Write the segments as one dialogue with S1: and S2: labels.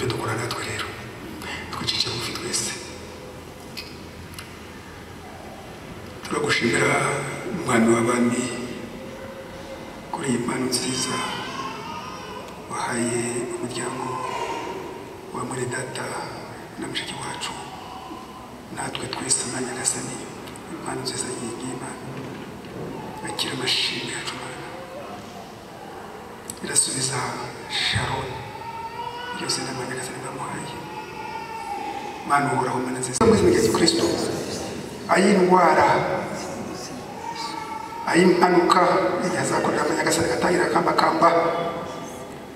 S1: ibyo dukora natwe rero twicishe bugufi twese turagushimira umwami w'abami kuri iyi mpano nziza wahaye umuryango wa muri data na mushiki wacu natwe twese na nyagasani impano nziza y'imana akira amashimwe yacu irasubiza sharon mwa nyagasani bamuhaye mana uhoraho mana nziza mu izina rya yesu kirisito ay'indwara ay'impanuka igihe azakorera amanyagasani agatangira akambakamba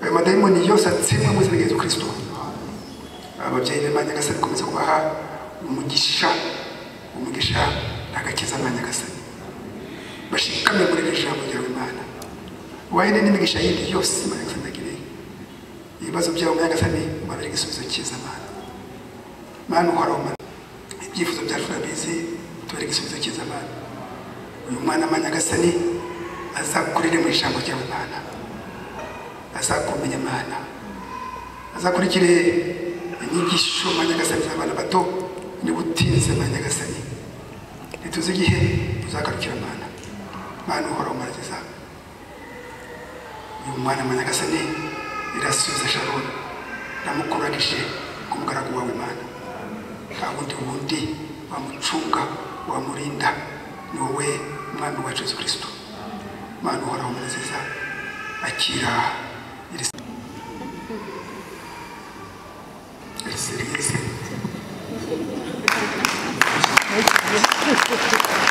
S1: ayo madayimoni yose atsemwe mu izina rya yesu kirisito ababyeyi b'amanyagasani komeza kubaha umugisha umugisha n'agakiza amanyagasani bashikame muri iri jambo ryawe imana wahene n'imigisha yindi yose amanyagasani ndagireye ibibazo byabo amanyagasani ubabere igisubizo cyiza mana mana uhoraho mana ibyifuzo byacu urabizi tubere igisubizo cyiza mana uyu mwana amanyagasani azakurire mu ijambo ryawe mana azakumenya mana azakurikire inyigisho manyagasani z'abana bato niba utinze manyagasani ntituzi igihe uzagarukira mana mana uhoraho maragiza uyu mwana manyagasani musubize shabona namukoranije nk'umugaragu wawe imana. Nta wundi wundi wamucunga wamurinda ni wowe mwami wa jesu kristo. Imana uhoraho munezeza akira Thank you.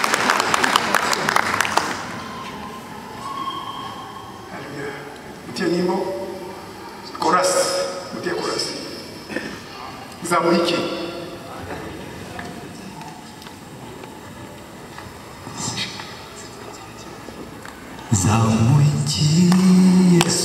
S1: za mu rike za yesu.